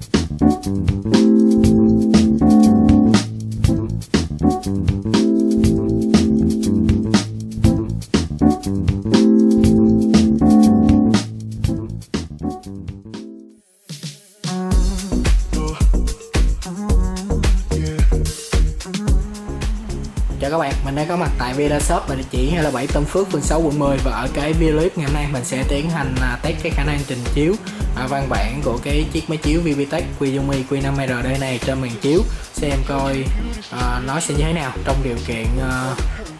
Thank you. Bạn, mình đang có mặt tại Villa Shop và địa chỉ là 7 Tân Phước, phường 6, quận 10 và ở cái video clip ngày hôm nay mình sẽ tiến hành à, test cái khả năng trình chiếu à, văn bản của cái chiếc máy chiếu VPTech Qzumi Q5RD này trên màn chiếu xem coi à, nó sẽ như thế nào trong điều kiện à,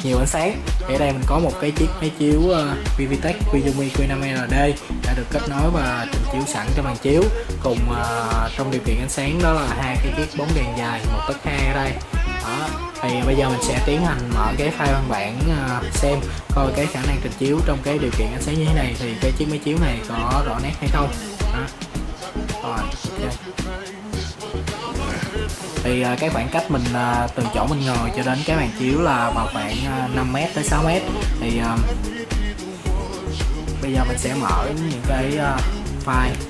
nhiều ánh sáng. Ở đây mình có một cái chiếc máy chiếu à, uh, VVTech Qzumi Q5RD đã được kết nối và trình chiếu sẵn trên màn chiếu cùng uh, trong điều kiện ánh sáng đó là hai cái chiếc bóng đèn dài một tấc hai ở đây đó thì bây giờ mình sẽ tiến hành mở cái file văn bản uh, xem coi cái khả năng trình chiếu trong cái điều kiện ánh sáng như thế này thì cái chiếc máy chiếu này có rõ nét hay không đó. rồi okay. thì uh, cái khoảng cách mình à, uh, từ chỗ mình ngồi cho đến cái màn chiếu là vào khoảng uh, 5m tới 6m thì uh, bây giờ mình sẽ mở những cái uh, file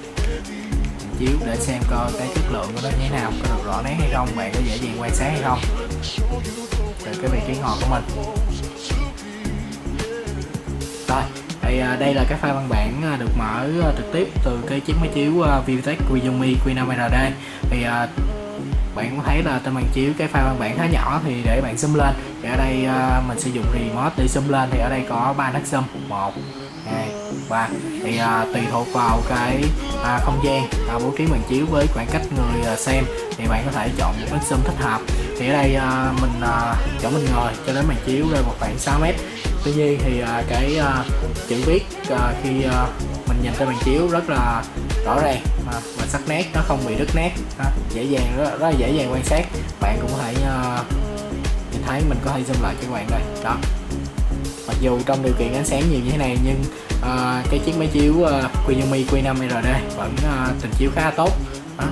chiếu để xem coi cái chất lượng của nó như thế nào, có được rõ nét hay không, bạn có dễ dàng quan sát hay không. Từ cái vị trí ngồi của mình. Rồi, thì à, đây là cái file văn bản à, được mở à, trực tiếp từ cái chiếc máy chiếu Vivitech Qzumi Q5RD thì bạn có thấy là trên màn chiếu cái file văn bản khá nhỏ thì để bạn zoom lên. Thì ở đây mình sử dụng remote để zoom lên thì ở đây có ba nấc zoom. Một, hai và thì à, tùy thuộc vào cái à, không gian à, bố trí màn chiếu với khoảng cách người à, xem. Thì bạn có thể chọn một nấc zoom thích hợp. Thì ở đây à, mình à, chỗ mình ngồi cho đến màn chiếu rơi một khoảng 6 mét. Tuy nhiên thì à, cái à, chữ viết à, khi à, mình nhìn trên màn chiếu rất là rõ ràng à, và sắc nét nó không bị đứt nét đó, dễ dàng rất, rất là dễ dàng quan sát. Bạn cũng có thể uh, nhìn thấy mình có thể zoom lại cho các bạn đây đó. Mặc dù trong điều kiện ánh sáng nhiều như thế này nhưng à, cái chiếc máy chiếu uh, Qzumi Q5RD vẫn à, uh, trình chiếu khá tốt. À,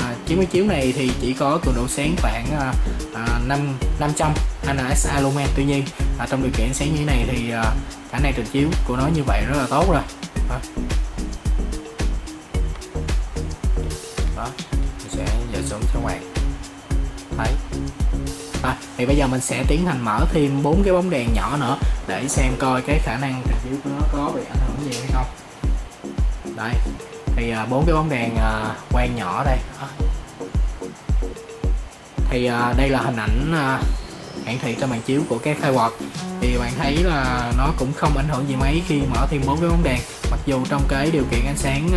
à, chiếc máy chiếu này thì chỉ có cường độ sáng khoảng uh, uh, 5 500 NSA lumen tuy nhiên à, trong điều kiện sáng như thế này thì à, uh, khả năng trình chiếu của nó như vậy rất là tốt rồi. Đó. đó mình sẽ dời xuống cho các bạn thấy rồi thì bây giờ mình sẽ tiến hành mở thêm bốn cái bóng đèn nhỏ nữa để xem coi cái khả năng trình chiếu của nó có bị ảnh hưởng gì hay không. Đây. Thì à, bốn cái bóng đèn à, quang nhỏ đây. Thì à, đây là hình ảnh hiển thị trên màn chiếu của cái khai quật. Thì bạn thấy là nó cũng không ảnh hưởng gì mấy khi mở thêm bốn cái bóng đèn. Mặc dù trong cái điều kiện ánh sáng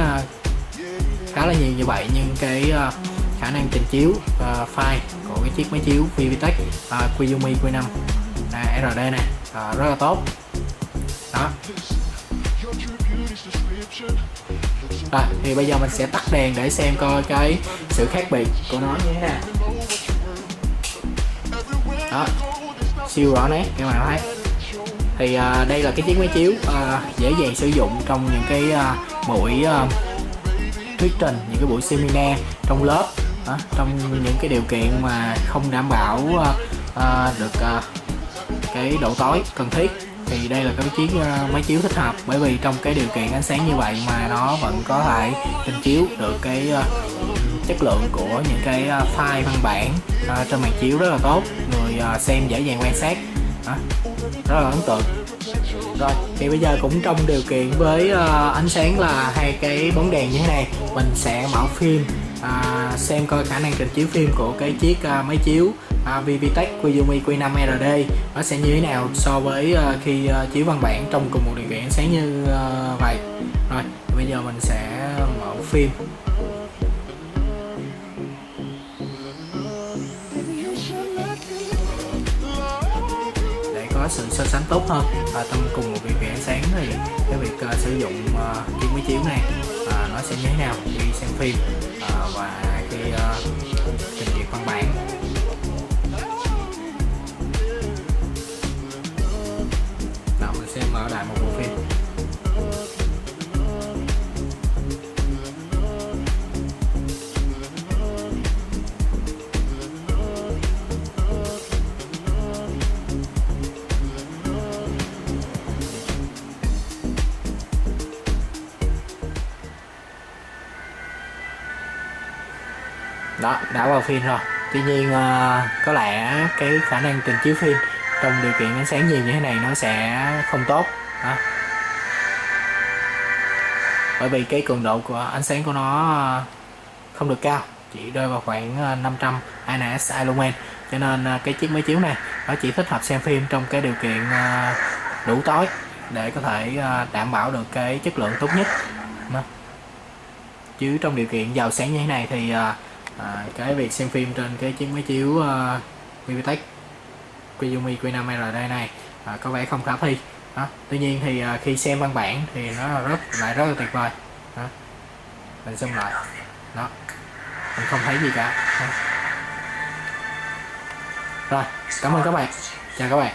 khá là nhiều như vậy nhưng cái uh, khả năng trình chiếu uh, file của cái chiếc máy chiếu Vivitech uh, ờ, Qzumi Q5 à, RD này uh, ờ, rất là tốt. Đó. Rồi thì bây giờ mình sẽ tắt đèn để xem coi cái sự khác biệt của nó như thế nào. Đó. Siêu rõ nét các bạn thấy. Thì uh, đây là cái chiếc máy chiếu uh, dễ dàng sử dụng trong những cái uh, buổi uh, thuyết trình những cái buổi seminar trong lớp đó, trong những cái điều kiện mà không đảm bảo uh, uh, được uh, cái độ tối cần thiết thì đây là cái chiếc uh, máy chiếu thích hợp. Bởi vì trong cái điều kiện ánh sáng như vậy mà nó vẫn có thể trình chiếu được cái uh, chất lượng của những cái uh, file văn bản uh, trên màn chiếu rất là tốt. Người uh, xem dễ dàng quan sát đó, rất là ấn tượng. Rồi thì bây giờ cũng trong điều kiện với uh, ánh sáng là hai cái bóng đèn như thế này mình sẽ mở phim à, xem coi khả năng trình chiếu phim của cái chiếc à, máy chiếu à, VVTech Qzumi Q5RD nó sẽ như thế nào so với à, khi à, chiếu văn bản trong cùng một điều kiện sáng như à, vậy. Rồi bây giờ mình sẽ mở phim. Có sự so sánh tốt hơn và trong cùng một điều kiện ánh sáng thì cái việc uh, sử dụng uh, chiếc máy chiếu này uh, nó sẽ như thế nào khi xem phim. Uh, và khi uh, ờ, trình duyệt văn bản. Đó, mình sẽ mở lại một đó đã vào phim rồi tuy nhiên uh, có lẽ cái khả năng trình chiếu phim trong điều kiện ánh sáng nhiều như thế này nó sẽ không tốt đó. bởi vì cái cường độ của ánh sáng của nó ờ, không được cao chỉ rơi vào khoảng 500 INS lumen cho nên ờ, cái chiếc máy chiếu này nó chỉ thích hợp xem phim trong cái điều kiện đủ tối để có thể đảm bảo được cái chất lượng tốt nhất đó. chứ trong điều kiện giàu sáng như thế này thì à, cái việc xem phim trên cái chiếc máy chiếu ờ, uh, Vivitech Kiyumi Q5 RD này à, có vẻ không khả thi đó. tuy nhiên thì à, khi xem văn bản thì nó rất lại rất là tuyệt vời đó. mình xem lại đó mình không thấy gì cả đó. rồi cảm ơn các bạn chào các bạn